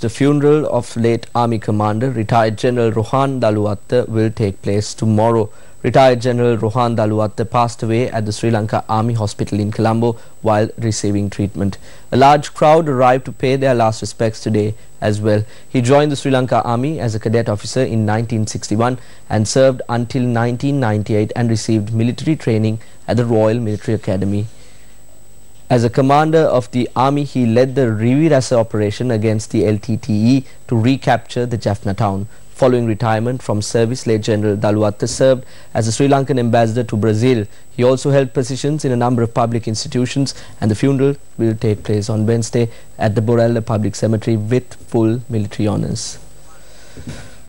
the funeral of late Army Commander retired General Rohan Daluwatte will take place tomorrow. Retired General Rohan Daluwatte passed away at the Sri Lanka Army Hospital in Colombo while receiving treatment. A large crowd arrived to pay their last respects today as well. He joined the Sri Lanka Army as a cadet officer in 1961 and served until 1998 and received military training at the Royal Military Academy. As a commander of the army, he led the Riviresa operation against the LTTE to recapture the Jaffna town. Following retirement from service, late General Daluwatte served as a Sri Lankan ambassador to Brazil. He also held positions in a number of public institutions and the funeral will take place on Wednesday at the Borella Public Cemetery with full military honours.